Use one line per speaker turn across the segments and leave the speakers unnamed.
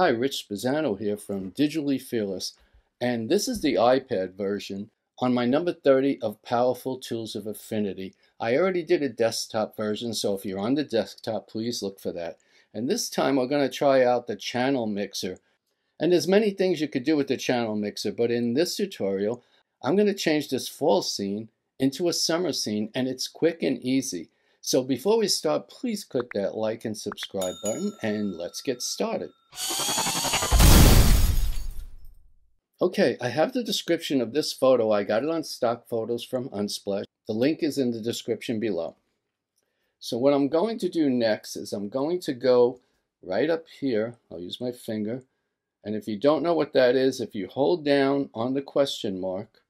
Hi, Rich Spezzano here from Digitally Fearless, and this is the iPad version on my number 30 of Powerful Tools of Affinity. I already did a desktop version, so if you're on the desktop, please look for that. And this time we're going to try out the channel mixer. And there's many things you could do with the channel mixer, but in this tutorial, I'm going to change this fall scene into a summer scene, and it's quick and easy. So before we start, please click that like and subscribe button, and let's get started. Okay, I have the description of this photo. I got it on stock photos from Unsplash. The link is in the description below. So what I'm going to do next is I'm going to go right up here. I'll use my finger. And if you don't know what that is, if you hold down on the question mark,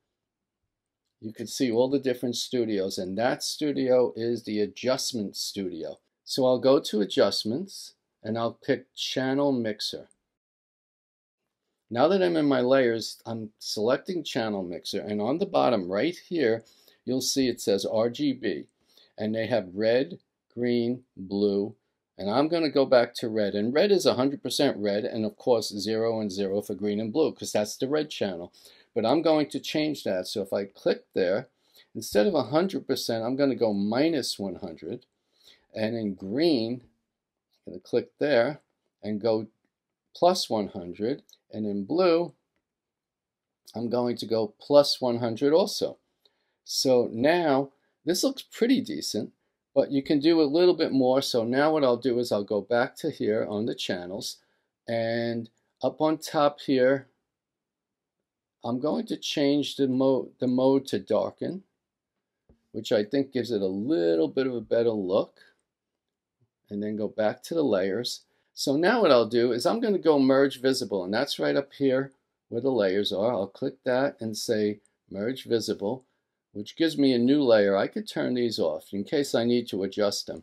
you can see all the different studios. And that studio is the adjustment studio. So I'll go to adjustments and I'll pick channel mixer. Now that I'm in my layers, I'm selecting channel mixer and on the bottom right here, you'll see it says RGB and they have red, green, blue, and I'm going to go back to red. And red is 100% red and of course 0 and 0 for green and blue because that's the red channel. But I'm going to change that. So if I click there, instead of 100%, I'm going to go minus 100. And in green, I'm going to click there and go plus 100. And in blue, I'm going to go plus 100 also. So now this looks pretty decent, but you can do a little bit more. So now what I'll do is I'll go back to here on the channels and up on top here, I'm going to change the mode, the mode to darken, which I think gives it a little bit of a better look. And then go back to the layers so now what I'll do is I'm going to go merge visible and that's right up here where the layers are. I'll click that and say merge visible which gives me a new layer. I could turn these off in case I need to adjust them.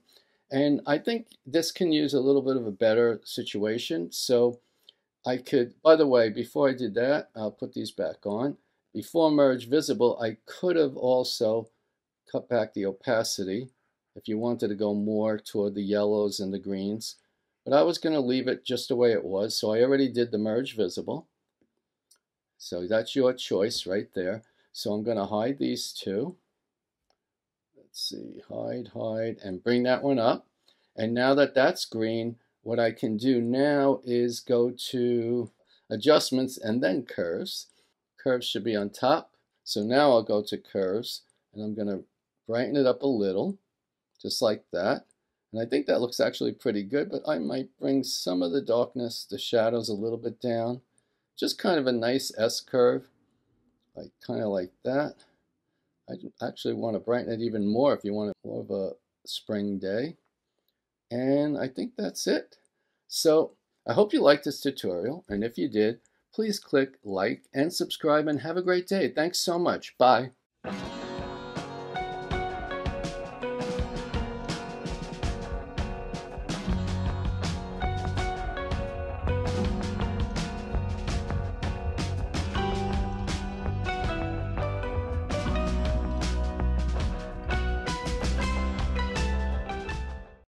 And I think this can use a little bit of a better situation. So I could, by the way, before I did that, I'll put these back on. Before merge visible, I could have also cut back the opacity if you wanted to go more toward the yellows and the greens. But I was going to leave it just the way it was, so I already did the merge visible. So that's your choice right there. So I'm going to hide these two. Let's see, hide, hide, and bring that one up. And now that that's green, what I can do now is go to adjustments and then curves. Curves should be on top. So now I'll go to curves and I'm going to brighten it up a little, just like that. And I think that looks actually pretty good, but I might bring some of the darkness, the shadows a little bit down. Just kind of a nice S-curve, like kind of like that. I actually want to brighten it even more if you want it more of a spring day. And I think that's it. So I hope you liked this tutorial, and if you did, please click like and subscribe and have a great day. Thanks so much. Bye.